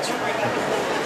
each.